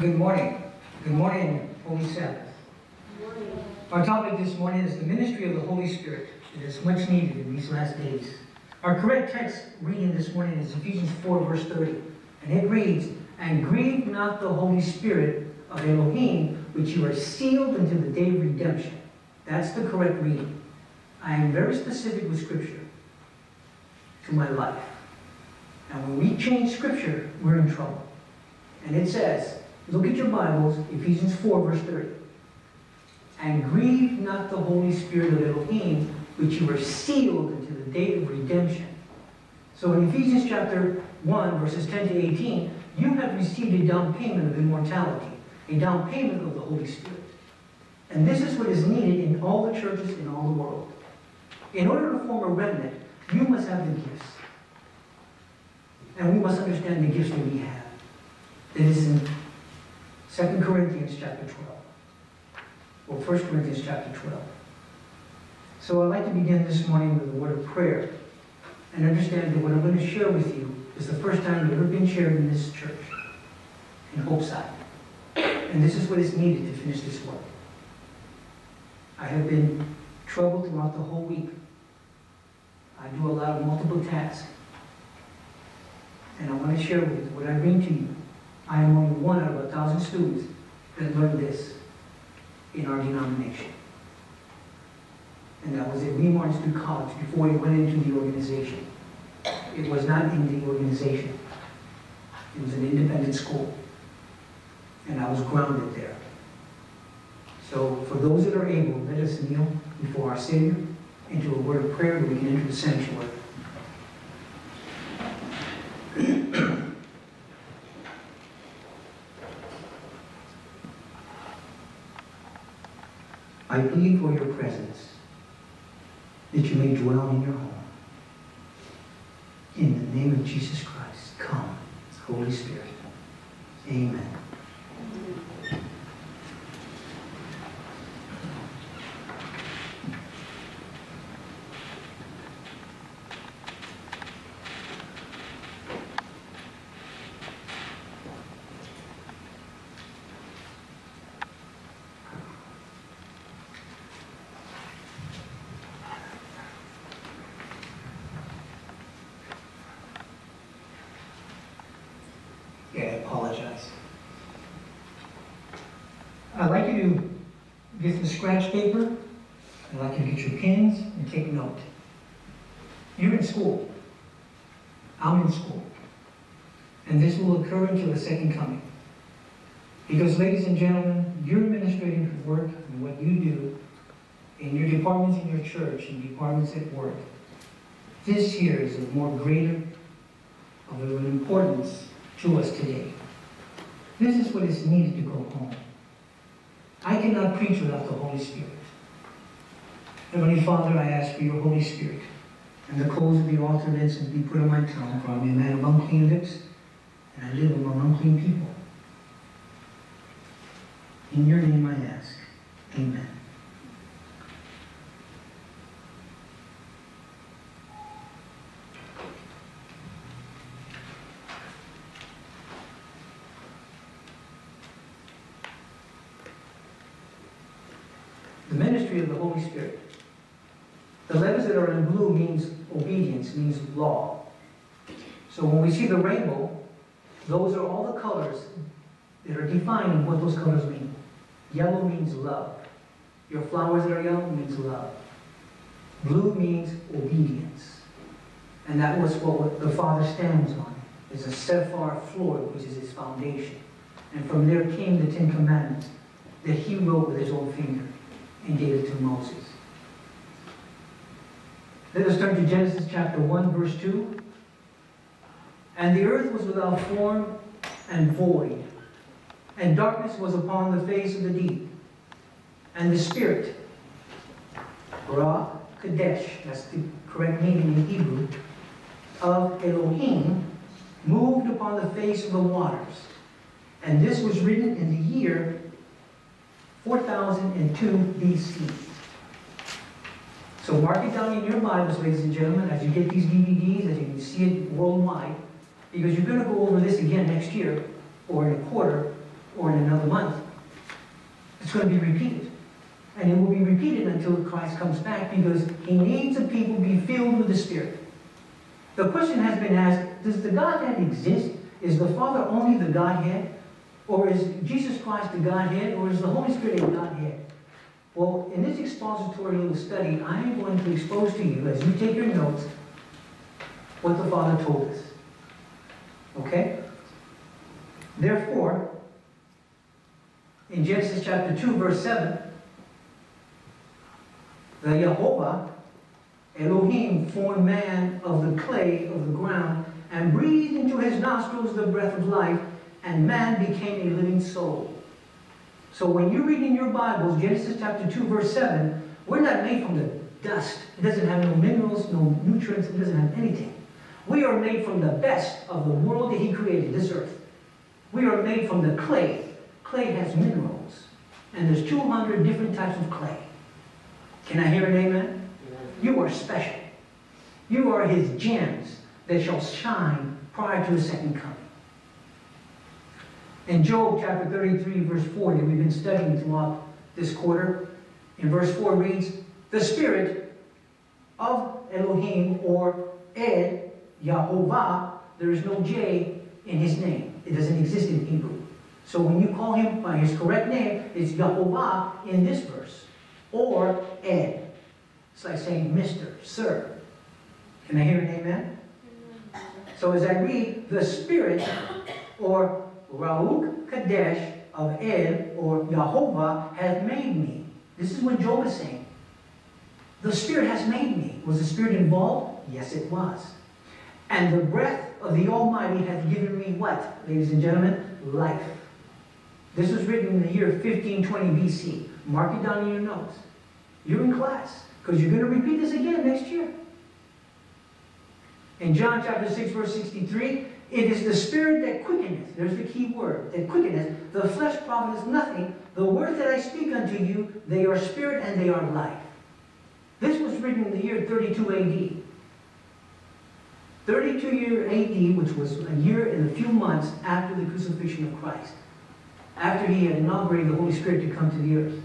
Good morning. Good morning, Holy Sabbath. Our topic this morning is the ministry of the Holy Spirit. It is much needed in these last days. Our correct text reading this morning is Ephesians 4, verse 30. And it reads, And grieve not the Holy Spirit of Elohim, which you are sealed until the day of redemption. That's the correct reading. I am very specific with Scripture to my life. And when we change Scripture, we're in trouble. And it says, look at your Bibles, Ephesians 4, verse 30. And grieve not the Holy Spirit of Elohim, which you were sealed until the day of redemption. So in Ephesians chapter 1, verses 10 to 18, you have received a down payment of immortality, a down payment of the Holy Spirit. And this is what is needed in all the churches in all the world. In order to form a remnant, you must have the gifts. And we must understand the gifts that we have. It is in 2 Corinthians chapter 12. Or 1 Corinthians chapter 12. So I'd like to begin this morning with a word of prayer. And understand that what I'm going to share with you is the first time it's ever been shared in this church, in Hopeside. And this is what is needed to finish this work. I have been troubled throughout the whole week. I do a lot of multiple tasks. And I want to share with you what I bring to you. I am only one out of a thousand students that learned this in our denomination. And that was at Weimar Institute College before he went into the organization. It was not in the organization. It was an independent school. And I was grounded there. So for those that are able, let us kneel before our Savior into a word of prayer that we can enter the sanctuary. I plead for your presence, that you may dwell in your home. In the name of Jesus Christ, come, Holy Spirit. Amen. Yeah, I apologize. I'd like you to get some scratch paper. I'd like you to get your pens and take note. You're in school. I'm in school. And this will occur until the second coming. Because, ladies and gentlemen, your administrative work and what you do in your departments in your church and departments at work, this year is of more greater of an importance to us today. This is what is needed to go home. I cannot preach without the Holy Spirit. Heavenly Father, I ask for your Holy Spirit and the coals of the altar that to be put on my tongue, for I am a man of unclean lips, and I live among unclean people. In your name I ask. Amen. The ministry of the Holy Spirit. The letters that are in blue means obedience, means law. So when we see the rainbow, those are all the colors that are defining what those colors mean. Yellow means love. Your flowers that are yellow means love. Blue means obedience. And that was what the Father stands on, is a sephar floor, which is his foundation. And from there came the Ten Commandments that he wrote with his own finger and gave it to Moses. Let us turn to Genesis chapter 1, verse 2. And the earth was without form and void, and darkness was upon the face of the deep. And the Spirit, Ruach Kadesh, that's the correct meaning in Hebrew, of Elohim, moved upon the face of the waters. And this was written in the year 4002 BC. So mark it down in your Bibles, ladies and gentlemen, as you get these DVDs, as you can see it worldwide, because you're going to go over this again next year, or in a quarter, or in another month. It's going to be repeated. And it will be repeated until Christ comes back because he needs the people to be filled with the Spirit. The question has been asked, does the Godhead exist? Is the Father only the Godhead? Or is Jesus Christ the Godhead? Or is the Holy Spirit a Godhead? Well, in this expository little study, I am going to expose to you, as you take your notes, what the Father told us. Okay? Therefore, in Genesis chapter 2, verse 7, the Jehovah, Elohim, formed man of the clay of the ground and breathed into his nostrils the breath of life, and man became a living soul. So when you read in your Bibles, Genesis chapter 2, verse 7, we're not made from the dust. It doesn't have no minerals, no nutrients, it doesn't have anything. We are made from the best of the world that he created, this earth. We are made from the clay. Clay has minerals. And there's 200 different types of clay. Can I hear an amen? You are special. You are his gems that shall shine prior to his second coming. In Job chapter 33, verse 4, that we've been studying throughout this quarter, in verse 4 reads, The Spirit of Elohim, or Ed, Yahovah, there is no J in his name. It doesn't exist in Hebrew. So when you call him by his correct name, it's Yahovah in this verse. Or Ed. It's like saying Mr., Sir. Can I hear an amen? So as I read, the Spirit, or Ruach Kadesh of El or Yahovah, has made me. This is what Job is saying. The Spirit has made me. Was the Spirit involved? Yes, it was. And the breath of the Almighty hath given me what, ladies and gentlemen? Life. This was written in the year 1520 BC. Mark it down in your notes. You're in class, because you're going to repeat this again next year. In John chapter 6, verse 63, it is the spirit that quickeneth, there's the key word, that quickeneth, the flesh profiteth nothing. The words that I speak unto you, they are spirit and they are life. This was written in the year 32 AD. 32 year AD, which was a year and a few months after the crucifixion of Christ, after he had inaugurated the Holy Spirit to come to the earth.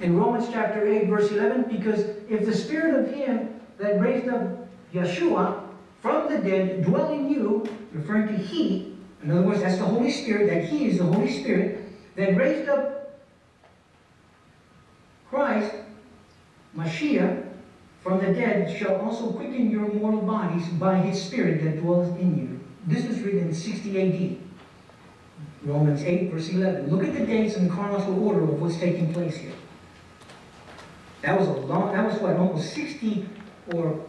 In Romans chapter 8, verse 11, because if the spirit of him that raised up Yeshua from the dead dwell in you, referring to he, in other words, that's the Holy Spirit, that he is the Holy Spirit, that raised up Christ, Mashiach, from the dead shall also quicken your mortal bodies by his spirit that dwells in you. This was written in 60 AD. Romans 8, verse 11. Look at the dates in chronological order of what's taking place here. That was a long, that was what, almost 60 or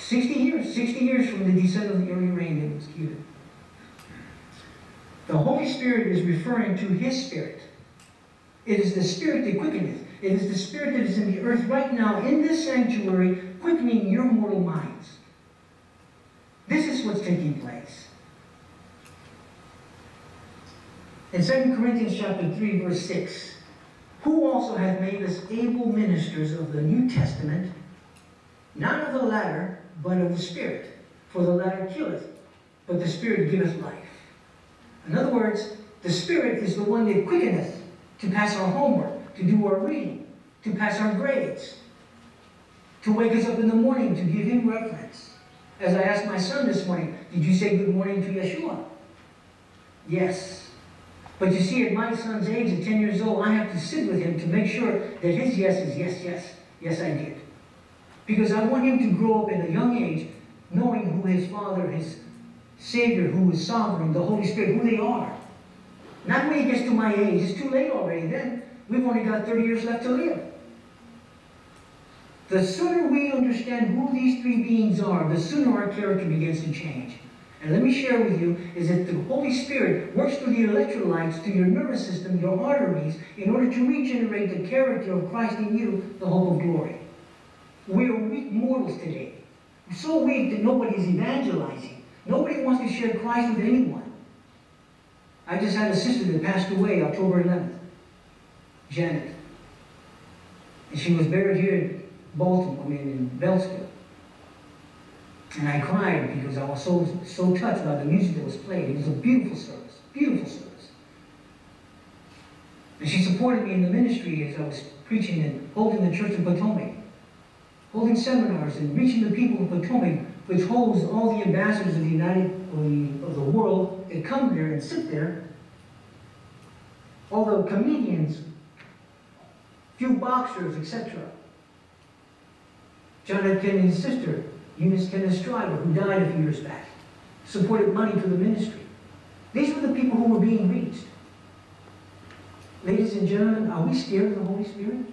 60 years, 60 years from the descent of the early rain that was given. The Holy Spirit is referring to his spirit. It is the spirit that quickeneth. It is the spirit that is in the earth right now, in this sanctuary, quickening your mortal minds. This is what's taking place. In 2 Corinthians chapter 3, verse 6, who also hath made us able ministers of the New Testament, not of the latter, but of the Spirit. For the latter killeth, but the Spirit giveth life. In other words, the Spirit is the one that quickeneth to pass our homework, to do our reading, to pass our grades, to wake us up in the morning, to give him reference. As I asked my son this morning, did you say good morning to Yeshua? Yes. But you see, at my son's age, at 10 years old, I have to sit with him to make sure that his yes is yes, yes. Yes, I did. Because I want him to grow up at a young age knowing who his Father, his Savior, who is sovereign, the Holy Spirit, who they are. Not when he gets to my age. It's too late already then. We've only got 30 years left to live. The sooner we understand who these three beings are, the sooner our character begins to change. And let me share with you is that the Holy Spirit works through the electrolytes, through your nervous system, your arteries, in order to regenerate the character of Christ in you, the hope of glory. We are weak mortals today. We're so weak that nobody's evangelizing. Nobody wants to share Christ with anyone. I just had a sister that passed away October 11th, Janet. And she was buried here in Baltimore, I mean in Beltsville. And I cried because I was so, so touched by the music that was played. It was a beautiful service. beautiful service. And she supported me in the ministry as I was preaching and holding the Church of Potomac, holding seminars and reaching the people of Potomac, which holds all the ambassadors of the United of the, of the world that come there and sit there. All the comedians, few boxers, etc. John F. Kennedy's sister, Eunice Kennedy Shriver, who died a few years back, supported money to the ministry. These were the people who were being reached. Ladies and gentlemen, are we scared of the Holy Spirit?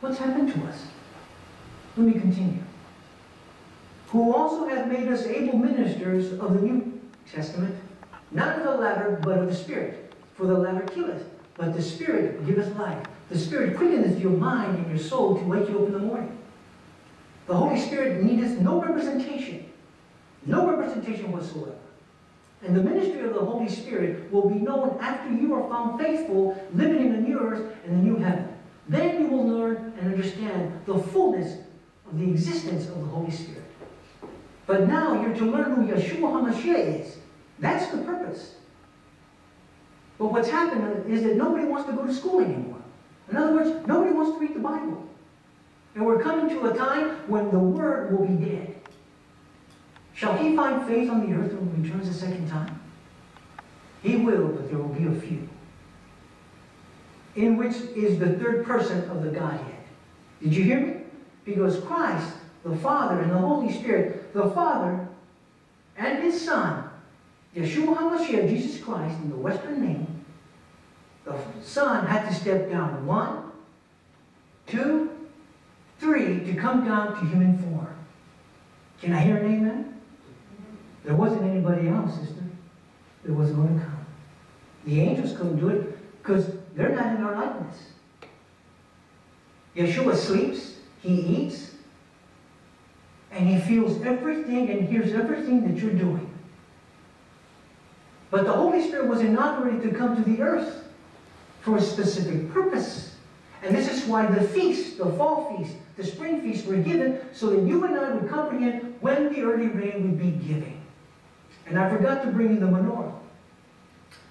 What's happened to us? Let me continue. Who also hath made us able ministers of the New Testament, not of the latter, but of the Spirit. For the latter killeth, but the Spirit giveth life. The Spirit quickeneth your mind and your soul to wake you up in the morning. The Holy Spirit needeth no representation, no representation whatsoever. And the ministry of the Holy Spirit will be known after you are found faithful, living in the new earth and the new heaven. Then you will learn and understand the fullness the existence of the Holy Spirit. But now you're to learn who Yeshua HaMashiach is. That's the purpose. But what's happened is that nobody wants to go to school anymore. In other words, nobody wants to read the Bible. And we're coming to a time when the Word will be dead. Shall he find faith on the earth when he returns a second time? He will, but there will be a few. In which is the third person of the Godhead. Did you hear me? Because Christ, the Father, and the Holy Spirit, the Father and His Son, Yeshua HaMashiach, Jesus Christ, in the Western name, the Son had to step down one, two, three, to come down to human form. Can I hear an amen? There wasn't anybody else, sister. There was going to come. The angels couldn't do it because they're not in our likeness. Yeshua sleeps, he eats, and he feels everything and hears everything that you're doing. But the Holy Spirit was inaugurated to come to the earth for a specific purpose. And this is why the feast, the fall feast, the spring feast were given so that you and I would comprehend when the early rain would be giving. And I forgot to bring in the menorah.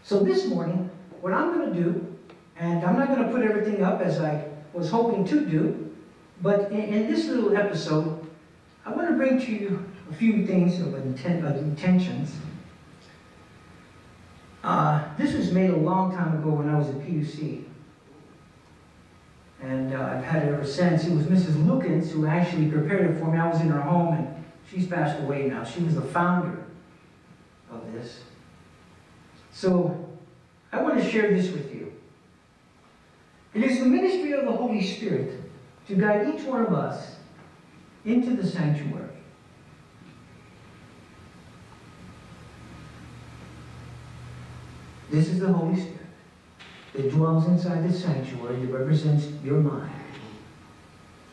So this morning, what I'm going to do, and I'm not going to put everything up as I was hoping to do, but in, in this little episode, I want to bring to you a few things of, intent, of intentions. Uh, this was made a long time ago when I was at PUC. And uh, I've had it ever since. It was Mrs. Lukens who actually prepared it for me. I was in her home, and she's passed away now. She was the founder of this. So, I want to share this with you. It is the ministry of the Holy Spirit to guide each one of us into the sanctuary. This is the Holy Spirit that dwells inside the sanctuary that represents your mind.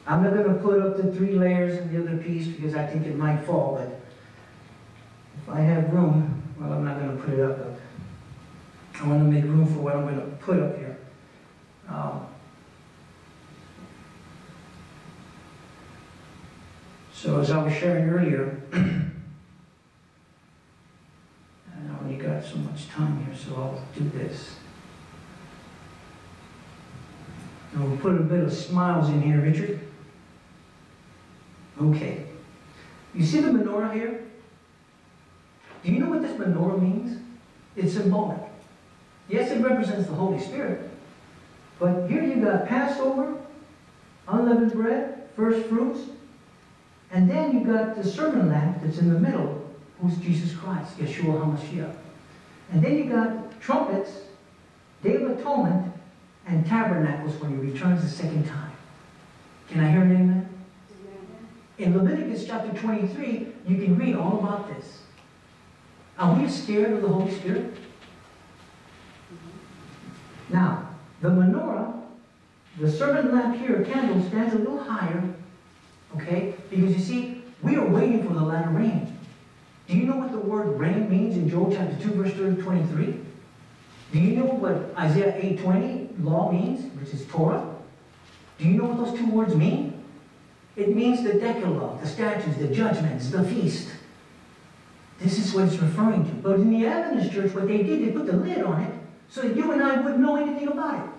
I'm not going to put up the three layers and the other piece because I think it might fall, but if I have room, well, I'm not going to put it up. I want to make room for what I'm going to put up here. Um, so as I was sharing earlier, I only got so much time here, so I'll do this. And we'll put a bit of smiles in here, Richard. Okay. You see the menorah here? Do you know what this menorah means? It's symbolic. Yes, it represents the Holy Spirit. But here you got Passover, unleavened bread, first fruits, and then you got the servant lamb that's in the middle, who's Jesus Christ, Yeshua HaMashiach. And then you got trumpets, Day of Atonement, and tabernacles when he returns the second time. Can I hear an amen? In Leviticus chapter 23, you can read all about this. Are we scared of the Holy Spirit? Mm-hmm. Now, the menorah, the servant lamp here, candle, stands a little higher, okay? Because you see, we are waiting for the latter rain. Do you know what the word rain means in Joel chapter 2, verse 30, 23? Do you know what Isaiah 8.20 law means, which is Torah? Do you know what those two words mean? It means the Decalogue, the statutes, the judgments, the feast. This is what it's referring to. But in the Adventist church, what they did, they put the lid on it so that you and I wouldn't know anything about it.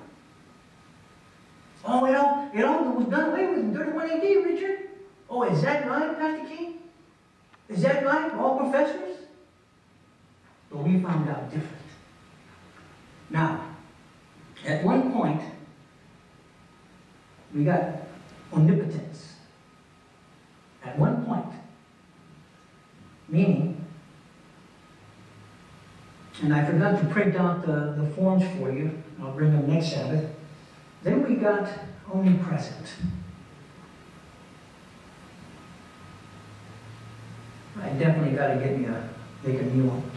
Oh, it all, it all was done away with in 31 AD, Richard. Oh, is that right, Pastor King? Is that right, all professors? But we found out different. Now, at one point, we got omnipotence. At one point. Meaning, and I forgot to print out the, the forms for you. I'll bring them next Sabbath. Then we got omnipresent. I definitely got to get me a, make a new one.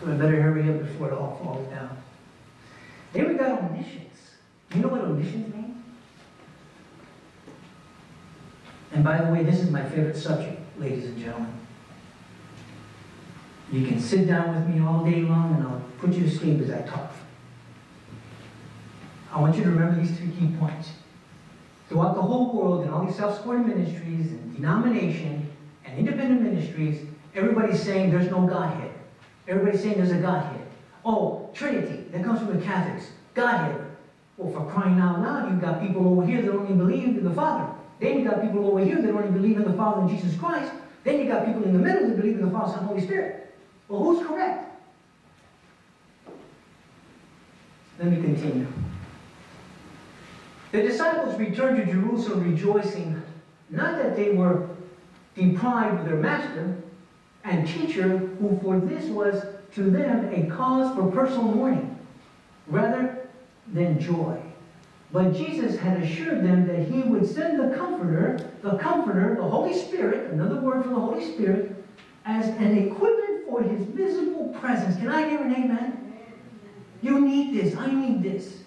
So I better hurry up before it all falls down. Then we got omniscience. You know what omniscience means? And by the way, this is my favorite subject, ladies and gentlemen. You can sit down with me all day long and I'll put you to sleep as I talk. I want you to remember these three key points. Throughout the whole world, in all these self-supporting ministries and denomination and independent ministries, everybody's saying there's no Godhead. Everybody's saying there's a Godhead. Oh, Trinity, that comes from the Catholics. Godhead. Well, for crying out loud, you've got people over here that only believe in the Father. Then you got people over here that only believe in the Father and Jesus Christ. Then you've got people in the middle that believe in the Father, Son, and Holy Spirit. Well, who's correct? Let me continue. The disciples returned to Jerusalem rejoicing, not that they were deprived of their master and teacher, who for this was to them a cause for personal mourning, rather than joy. But Jesus had assured them that he would send the Comforter, the Comforter, the Holy Spirit, another word for the Holy Spirit, as an equipment for his visible presence. Can I hear an amen? You need this. I need this.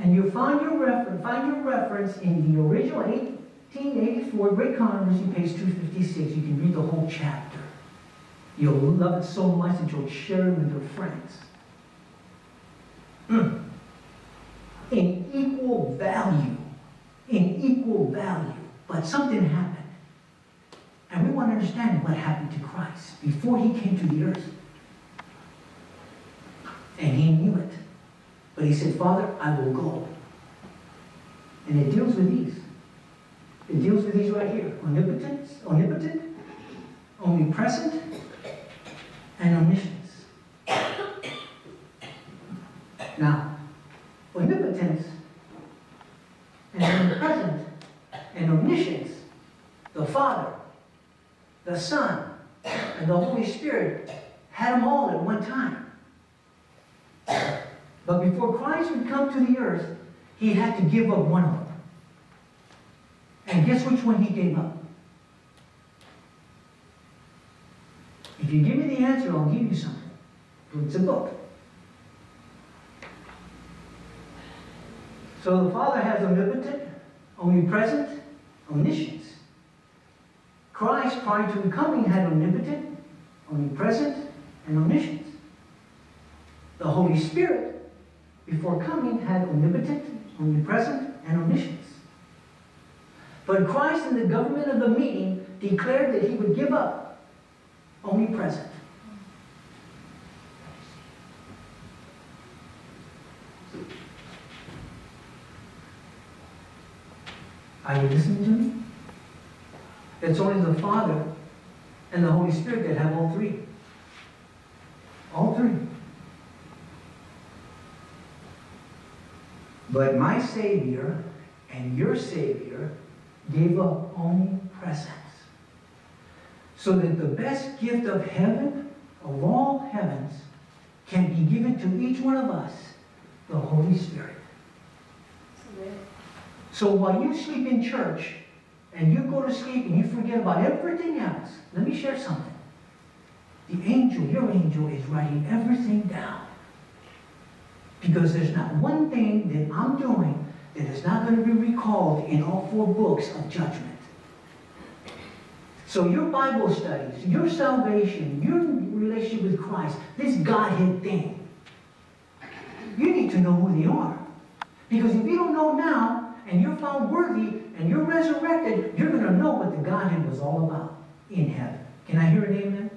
And you find your reference, find your reference in the original 1884 Great Controversy, page 256. You can read the whole chapter. You'll love it so much that you'll share it with your friends. Mm. In equal value. In equal value. But something happened. And we want to understand what happened to Christ before he came to the earth. And he knew it. But he said, Father, I will go. And it deals with these. It deals with these right here. Omnipotence, omnipotent, omnipresent, and omniscience. Now, omnipotence and omnipresent and omniscience, the Father, the Son, and the Holy Spirit had them all at one time. But before Christ would come to the earth, he had to give up one of them. And guess which one he gave up? If you give me the answer, I'll give you something. It's a book. So the Father has omnipotent, omnipresent, omniscience. Christ, prior to coming, had omnipotent, omnipresent, and omniscience. The Holy Spirit, before coming, had omnipotent, omnipresent, and omniscience. But Christ, in the government of the meeting, declared that he would give up omnipresent. Are you listening to me? It's only the Father and the Holy Spirit that have all three. All three. But my Savior and your Savior gave up omnipresence. So that the best gift of heaven, of all heavens, can be given to each one of us, the Holy Spirit. So while you sleep in church and you go to sleep and you forget about everything else, let me share something. The angel, your angel, is writing everything down. Because there's not one thing that I'm doing that is not going to be recalled in all four books of judgment. So your Bible studies, your salvation, your relationship with Christ, this Godhead thing, you need to know who they are. Because if you don't know now, and you're found worthy, and you're resurrected, you're going to know what the Godhead was all about in heaven. Can I hear an amen?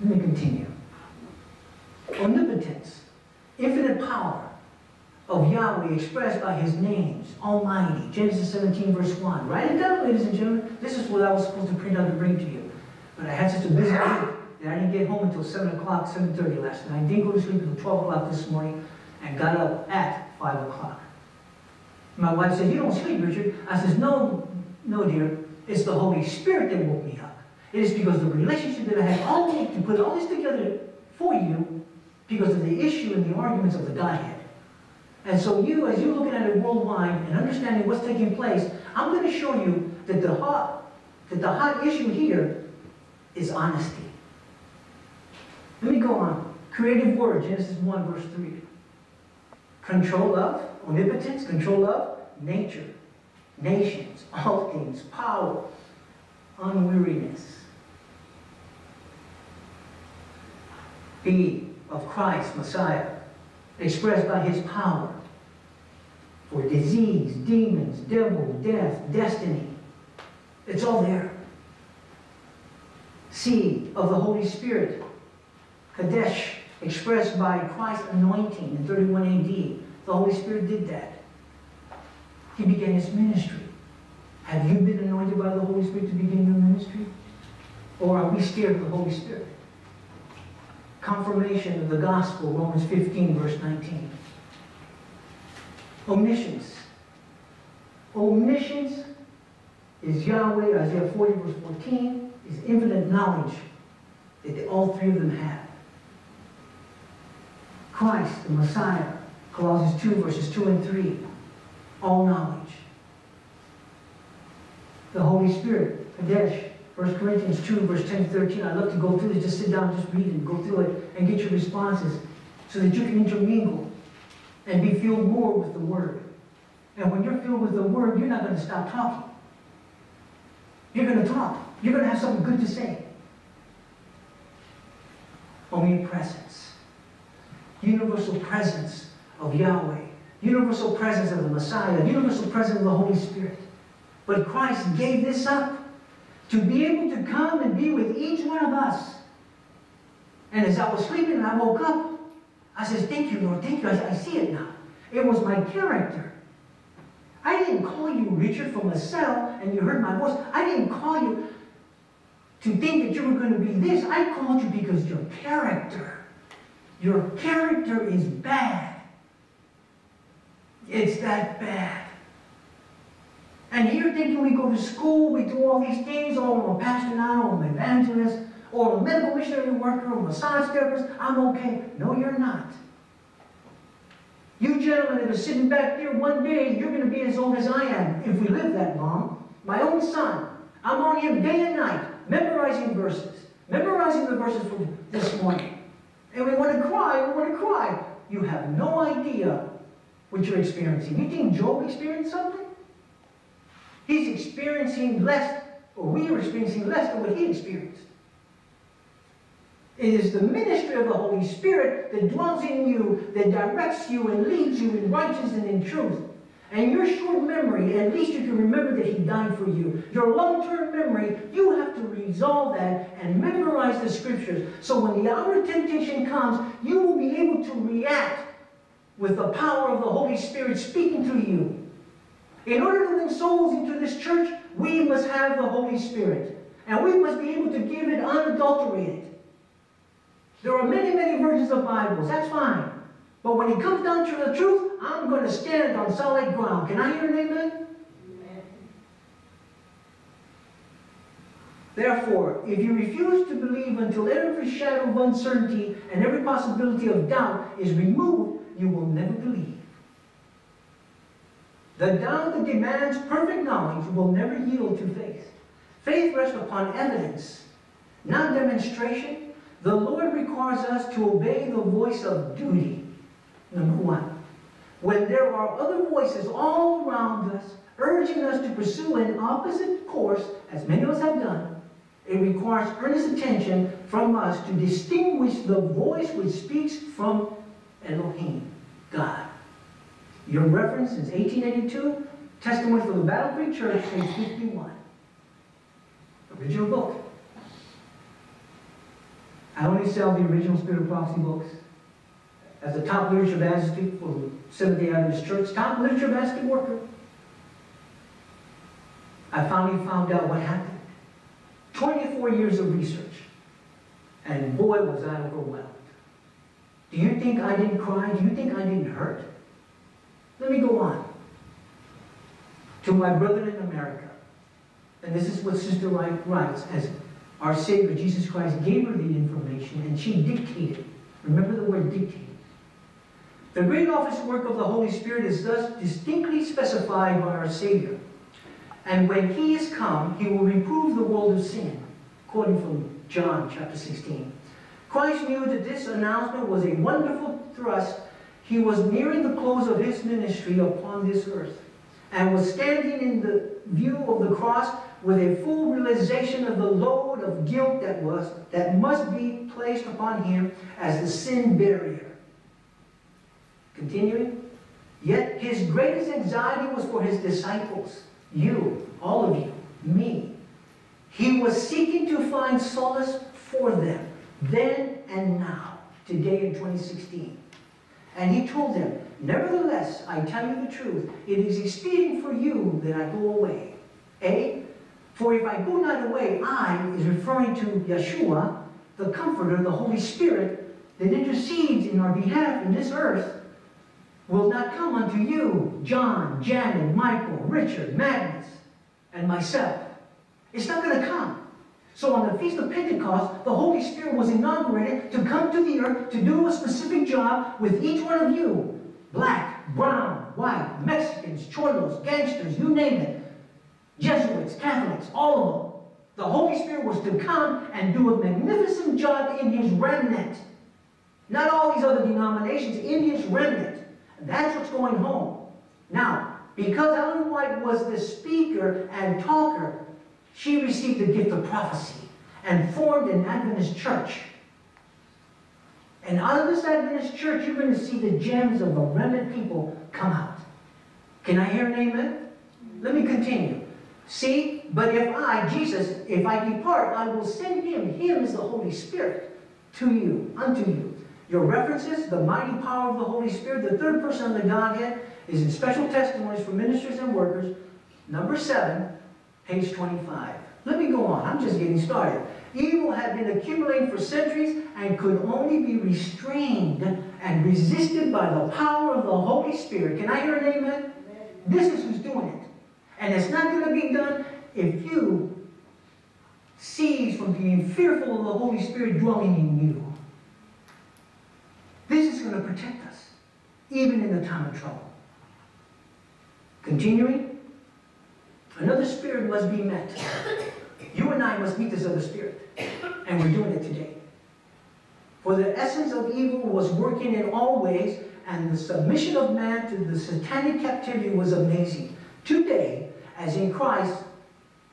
Let me continue. Omnipotence, infinite power of Yahweh expressed by his names, Almighty. Genesis 17, verse 1. Write it down, ladies and gentlemen. This is what I was supposed to print out and bring to you. But I had such a busy day that I didn't get home until 7 o'clock, 7.30 last night. I didn't go to sleep until 12 o'clock this morning and got up at 5 o'clock. My wife said, you don't sleep, Richard. I says, no, no, dear. It's the Holy Spirit that woke me up. It is because the relationship that I had all week to put all this together for you because of the issue and the arguments of the Godhead. And so you, as you're looking at it worldwide and understanding what's taking place, I'm going to show you that the hot, that the hot issue here is honesty. Let me go on. Creative word, Genesis 1, verse 3. Control of, omnipotence, control of, nature, nations, all things, power, unweariness. Be of Christ, Messiah, expressed by his power for disease, demons, devil, death, destiny. It's all there. Seed of the Holy Spirit, Kadesh, expressed by Christ's anointing in 31 AD. The Holy Spirit did that. He began his ministry. Have you been anointed by the Holy Spirit to begin your ministry? Or are we scared of the Holy Spirit? Confirmation of the gospel, Romans 15, verse 19. Omniscience. Omniscience is Yahweh, Isaiah 40, verse 14, is infinite knowledge that all three of them have. Christ, the Messiah, Colossians 2, verses 2 and 3, all knowledge. The Holy Spirit, Kadesh, 1 Corinthians 2, verse 10 to 13. I love to go through this, just sit down, just read and go through it and get your responses so that you can intermingle and be filled more with the Word. And when you're filled with the Word, you're not going to stop talking. You're going to talk. You're going to have something good to say. Omnipresence. Universal presence of Yahweh. Universal presence of the Messiah. Universal presence of the Holy Spirit. But Christ gave this up to be able to come and be with each one of us. And as I was sleeping and I woke up, I says, thank you, Lord, thank you. I, I see it now. It was my character. I didn't call you Richard from a cell and you heard my voice. I didn't call you to think that you were going to be this. I called you because your character, your character is bad. It's that bad. And here thinking we go to school, we do all these things, oh, I'm a pastor now, I'm an evangelist, oh, or a medical missionary worker, or a massage therapist, I'm okay. No, you're not. You gentlemen that are sitting back there, one day you're going to be as old as I am, if we live that long. My own son, I'm on him day and night, memorizing verses, memorizing the verses from this morning. And we want to cry, we want to cry. You have no idea what you're experiencing. You think Job experienced something? He's experiencing less, or we are experiencing less than what he experienced. It is the ministry of the Holy Spirit that dwells in you, that directs you and leads you in righteousness and in truth. And your short memory, at least you can remember that he died for you. Your long-term memory, you have to resolve that and memorize the scriptures. So when the hour of temptation comes, you will be able to react with the power of the Holy Spirit speaking to you. In order to win souls into this church, we must have the Holy Spirit. And we must be able to give it unadulterated. There are many, many versions of Bibles. That's fine. But when it comes down to the truth, I'm going to stand on solid ground. Can I hear an amen? amen? Therefore, if you refuse to believe until every shadow of uncertainty and every possibility of doubt is removed, you will never believe. The doubt that demands perfect knowledge will never yield to faith. Faith rests upon evidence, not demonstration. The Lord requires us to obey the voice of duty, number one. When there are other voices all around us urging us to pursue an opposite course, as many of us have done, it requires earnest attention from us to distinguish the voice which speaks from Elohim, God. Your reference is 1882, Testimony for the Battle Creek Church, page 51. Original book. I only sell the original Spirit of Prophecy books. As the top literature advocate for the Seventh-day Adventist Church, top literature advocate worker, I finally found out what happened. 24 years of research. And boy, was I overwhelmed. Do you think I didn't cry? Do you think I didn't hurt? Let me go on. To my brother in America. And this is what Sister White writes as our Savior Jesus Christ gave her the information and she dictated. Remember the word dictated. The great office work of the Holy Spirit is thus distinctly specified by our Savior. And when he is come, he will reprove the world of sin. Quoting from John chapter 16. Christ knew that this announcement was a wonderful thrust. He was nearing the close of his ministry upon this earth and was standing in the view of the cross with a full realization of the load of guilt that was that must be placed upon him as the sin bearer. Continuing, yet his greatest anxiety was for his disciples, you, all of you, me. He was seeking to find solace for them, then and now, today in 2016. And he told them, Nevertheless, I tell you the truth, it is expedient for you that I go away. A, for if I go not away, I is referring to Yeshua, the Comforter, the Holy Spirit, that intercedes in our behalf in this earth, will not come unto you, John, Janet, Michael, Richard, Magnus, and myself. It's not going to come. So on the Feast of Pentecost, the Holy Spirit was inaugurated to come to the earth to do a specific job with each one of you. Black, brown, white, Mexicans, cholos, gangsters, you name it. Jesuits, Catholics, all of them. The Holy Spirit was to come and do a magnificent job in his remnant. Not all these other denominations, in his remnant. That's what's going home. Now, because Ellen White was the speaker and talker, she received the gift of prophecy and formed an Adventist church. And out of this Adventist church, you're going to see the gems of the remnant people come out. Can I hear an amen? Let me continue. See, but if I, Jesus, if I depart, I will send him, him is the Holy Spirit, to you, unto you. Your references, the mighty power of the Holy Spirit, the third person of the Godhead, is in special testimonies for ministers and workers. Number seven, page 25. Let me go on. I'm just getting started. Evil had been accumulating for centuries and could only be restrained and resisted by the power of the Holy Spirit. Can I hear an amen? amen. This is who's doing it. And it's not going to be done if you cease from being fearful of the Holy Spirit dwelling in you. This is going to protect us, even in the time of trouble. Continuing, another spirit must be met. You and I must meet this other spirit, and we're doing it today. For the essence of evil was working in all ways, and the submission of man to the satanic captivity was amazing. Today, as in Christ,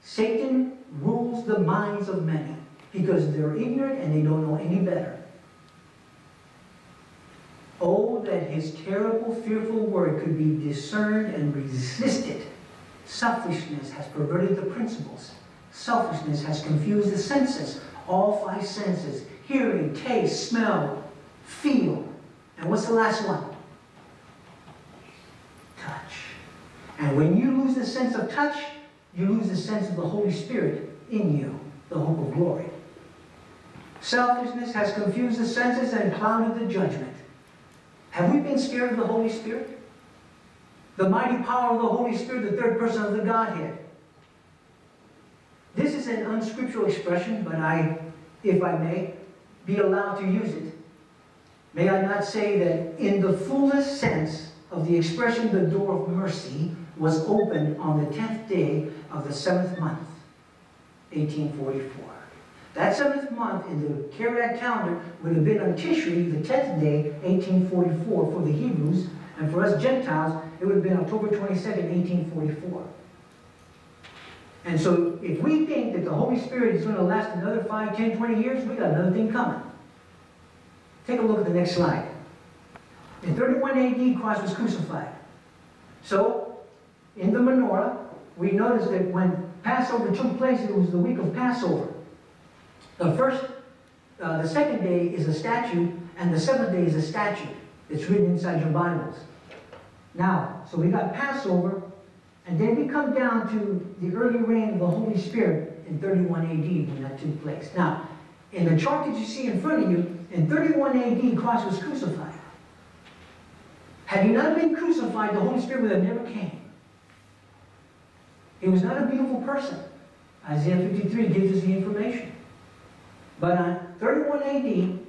Satan rules the minds of many because they're ignorant and they don't know any better. Oh, that his terrible, fearful word could be discerned and resisted. Selfishness has perverted the principles. Selfishness has confused the senses, all five senses hearing, taste, smell, feel. And what's the last one? Touch. And when you lose the sense of touch, you lose the sense of the Holy Spirit in you, the hope of glory. Selfishness has confused the senses and clouded the judgment. Have we been scared of the Holy Spirit? The mighty power of the Holy Spirit, the third person of the Godhead. This is an unscriptural expression, but I, if I may, be allowed to use it. May I not say that in the fullest sense of the expression, the door of mercy was opened on the 10th day of the seventh month, 1844. That seventh month in the Karaite calendar would have been on Tishri, the 10th day, 1844 for the Hebrews, and for us Gentiles, it would have been October 22nd, 1844. And so if we think that the Holy Spirit is going to last another 5, 10, 20 years, we got another thing coming. Take a look at the next slide. In 31 AD, Christ was crucified. So, in the menorah, we notice that when Passover took place, it was the week of Passover. The first, uh, the second day is a statute, and the seventh day is a statute. It's written inside your Bibles. Now, so we got Passover, and then we come down to the early reign of the Holy Spirit in 31 AD when that took place. Now, in the chart that you see in front of you, in 31 AD, Christ was crucified. Had he not been crucified, the Holy Spirit would have never came. He was not a beautiful person. Isaiah 53 gives us the information. But on 31 AD,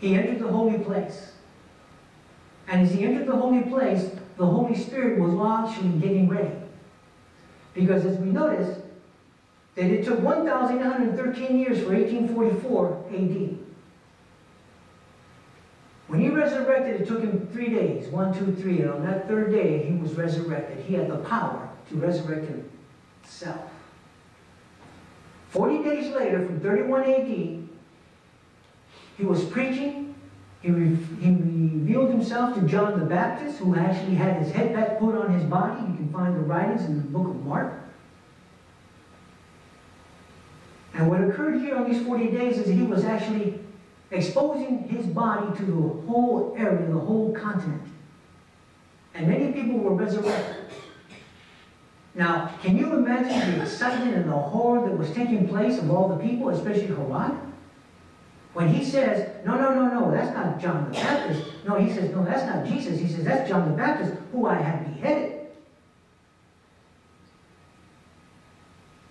he entered the holy place. And as he entered the holy place, the Holy Spirit was actually getting ready. Because as we notice, that it took 1,813 years for 1844 AD. When he resurrected, it took him three days, one, two, three, and on that third day, he was resurrected. He had the power to resurrect himself. 40 days later, from 31 AD, he was preaching. He, re he revealed himself to John the Baptist, who actually had his head back put on his body. You can find the writings in the book of Mark. And what occurred here on these 40 days is he was actually exposing his body to the whole area, the whole continent. And many people were resurrected. Now, can you imagine the excitement and the horror that was taking place of all the people, especially Herod? When he says, no, no, no, no, that's not John the Baptist. No, he says, no, that's not Jesus. He says, that's John the Baptist, who I have beheaded.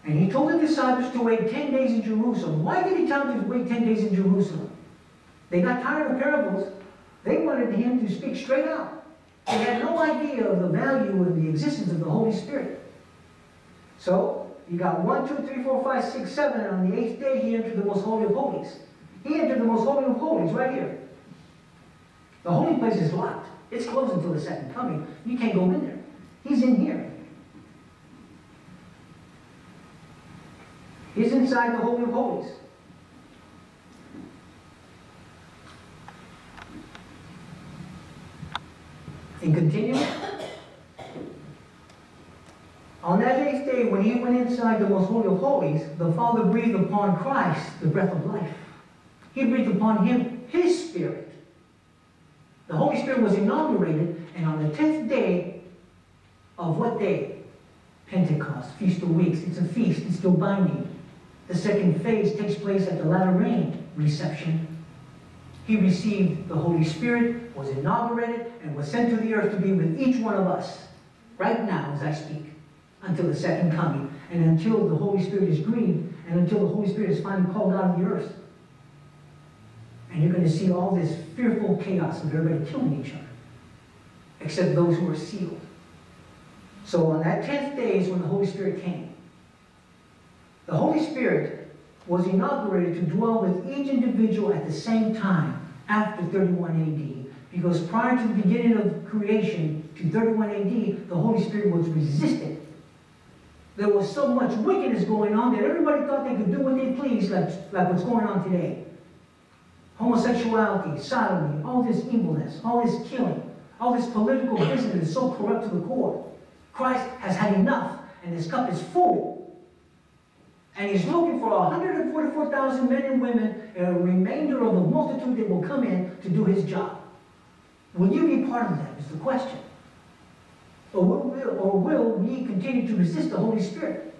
And he told the disciples to wait 10 days in Jerusalem. Why did he tell them to wait 10 days in Jerusalem? They got tired of parables. They wanted him to speak straight out. They had no idea of the value and the existence of the Holy Spirit. So, you got one, two, three, four, five, six, seven, and on the eighth day he entered the most holy of holies. He entered the most holy of holies right here. The holy place is locked. It's closed until the second coming. You can't go in there. He's in here. He's inside the Holy of Holies. And continue. On that eighth day, when he went inside the most holy of holies, the Father breathed upon Christ the breath of life. He breathed upon him his spirit. The Holy Spirit was inaugurated, and on the tenth day of what day? Pentecost, Feast of Weeks. It's a feast, it's still binding. The second phase takes place at the latter rain reception. He received the Holy Spirit, was inaugurated, and was sent to the earth to be with each one of us right now as I speak until the second coming and until the Holy Spirit is grieved and until the Holy Spirit is finally called out of the earth. And you're going to see all this fearful chaos of everybody killing each other, except those who are sealed. So on that 10th day is when the Holy Spirit came. The Holy Spirit was inaugurated to dwell with each individual at the same time after 31 AD. Because prior to the beginning of creation to 31 AD, the Holy Spirit was resisted. There was so much wickedness going on that everybody thought they could do what they pleased, like, like what's going on today. Homosexuality, sodomy, all this evilness, all this killing, all this political business is so corrupt to the core. Christ has had enough, and his cup is full. And he's looking for 144,000 men and women, and a remainder of the multitude that will come in to do his job. Will you be part of that is the question. Or will, or will we continue to resist the Holy Spirit?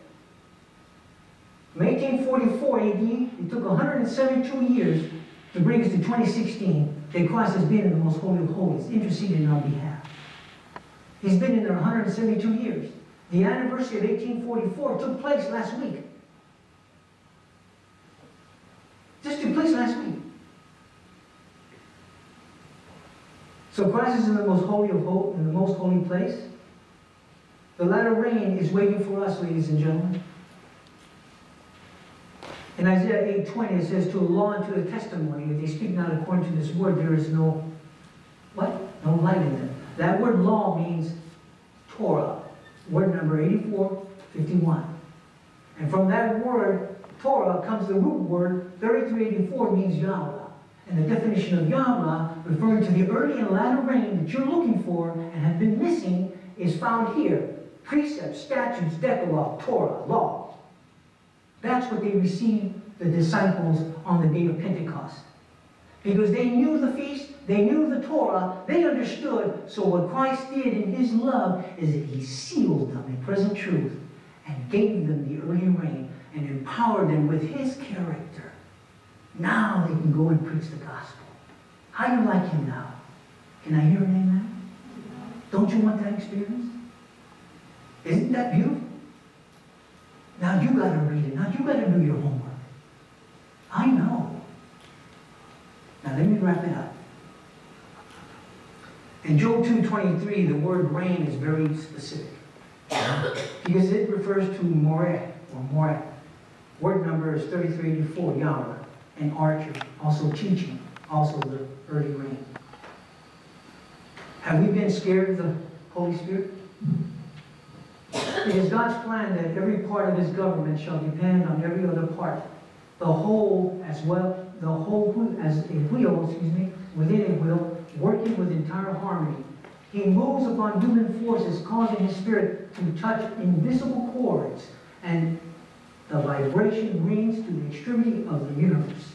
From 1844 AD, it took 172 years to bring us to 2016 that Christ has been in the most holy of holies, interceding on our behalf. He's been in there 172 years. The anniversary of 1844 took place last week. Just took place last week. So Christ is in the most holy of hope, in the most holy place. The latter rain is waiting for us, ladies and gentlemen. In Isaiah 8:20 it says, To law and to a testimony, if they speak not according to this word, there is no what? No light in them. That word law means Torah. Word number 8451. And from that word Torah comes the root word 3384 means yarah. And the definition of yarah, referring to the early and latter rain that you're looking for and have been missing, is found here precepts, statutes, decalogue, Torah, law. That's what they received the disciples on the day of Pentecost. Because they knew the feast, they knew the Torah, they understood. So what Christ did in his love is that he sealed them in present truth and gave them the early rain and empowered them with his character. Now they can go and preach the gospel. How do you like him now? Can I hear an amen? Don't you want that experience? Isn't that beautiful? Now you got to read it. Now you got to do your homework. I know. Now let me wrap it up. In Joel 2.23, the word rain is very specific. because it refers to Moreh, or Moreh. Word number is 3384, yarah, and archer, also teaching, also the early rain. Have we been scared of the Holy Spirit? It is God's plan that every part of his government shall depend on every other part. The whole as well, the whole as a wheel, excuse me, within a wheel, working with entire harmony. He moves upon human forces, causing his spirit to touch invisible chords, and the vibration rings to the extremity of the universe.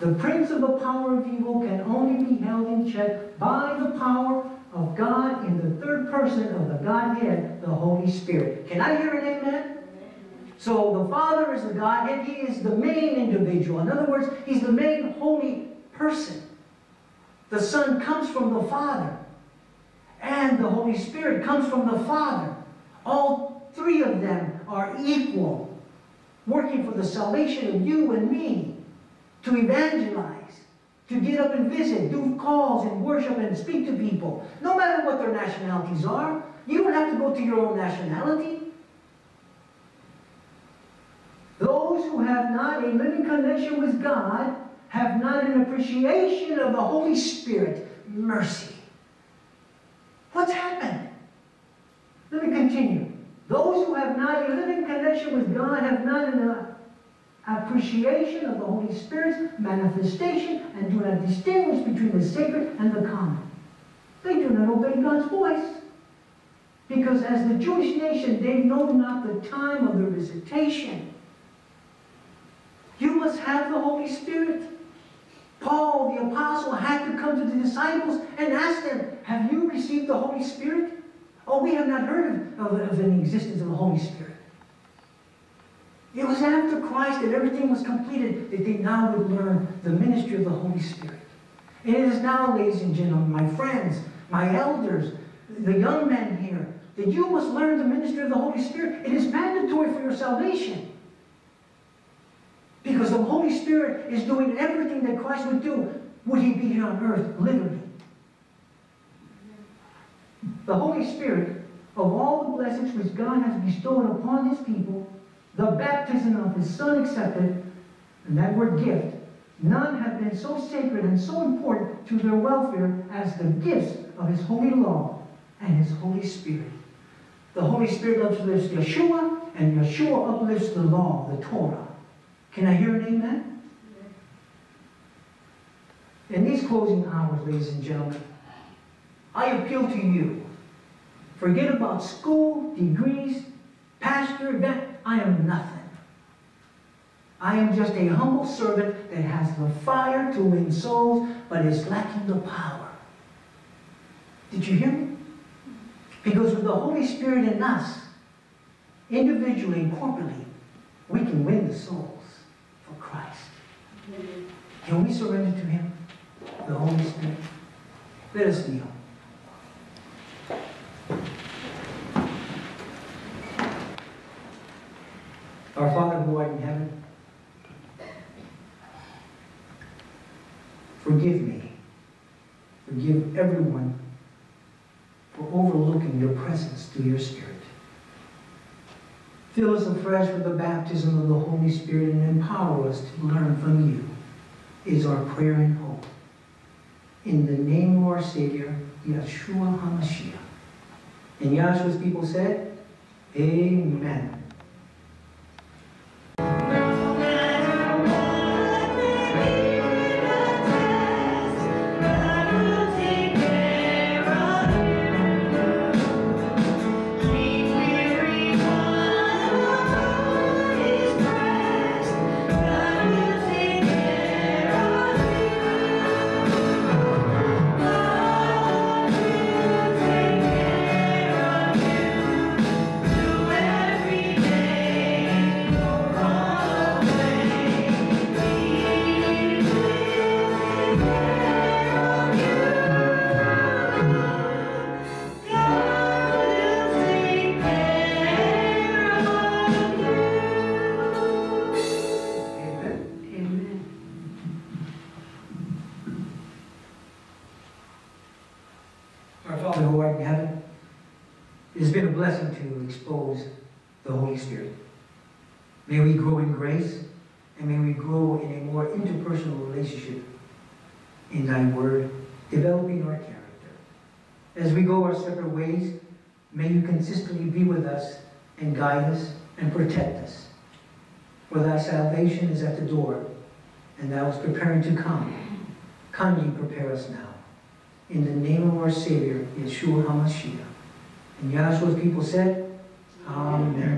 The prince of the power of evil can only be held in check by the power of God in the third person of the Godhead, the Holy Spirit. Can I hear an amen? So the Father is the Godhead. He is the main individual. In other words, He's the main holy person. The Son comes from the Father. And the Holy Spirit comes from the Father. All three of them are equal, working for the salvation of you and me, to evangelize, to get up and visit, do calls and worship and speak to people, no matter what their nationalities are. You don't have to go to your own nationality. Those who have not a living connection with God have not an appreciation of the Holy Spirit. Mercy. What's happened? Let me continue. Those who have not a living connection with God have not an appreciation of the Holy Spirit's manifestation and do not distinguish between the sacred and the common. They do not obey God's voice. Because as the Jewish nation, they know not the time of the visitation. You must have the Holy Spirit. Paul, the apostle, had to come to the disciples and ask them, have you received the Holy Spirit? Oh, we have not heard of, of, of existence of the Holy Spirit. It was after Christ that everything was completed that they now would learn the ministry of the Holy Spirit. And it is now, ladies and gentlemen, my friends, my elders, the young men here, that you must learn the ministry of the Holy Spirit. It is mandatory for your salvation. Because the Holy Spirit is doing everything that Christ would do, would he be here on earth, literally. The Holy Spirit, of all the blessings which God has bestowed upon his people, the baptism of his Son accepted, and that word gift, none have been so sacred and so important to their welfare as the gifts of his holy law and his Holy Spirit. The Holy Spirit uplifts Yeshua, and Yeshua uplifts the law, the Torah. Can I hear an amen? In these closing hours, ladies and gentlemen, I appeal to you. Forget about school, degrees, pastor, event. I am nothing. I am just a humble servant that has the fire to win souls, but is lacking the power. Did you hear me? Because with the Holy Spirit in us, individually and corporately, we can win the souls for Christ. Can we surrender to Him, the Holy Spirit? Let us kneel. Our Father who art in heaven, forgive me. Forgive everyone for overlooking your presence through your Spirit. Fill us afresh with the baptism of the Holy Spirit and empower us to learn from you is our prayer and hope. In the name of our Savior, Yeshua HaMashiach. And Yahshua's people said, Amen. Guide us and protect us. For thy salvation is at the door, and thou is preparing to come. Come ye prepare us now. In the name of our Savior, Yeshua HaMashiach. And Yahshua's people said, Amen.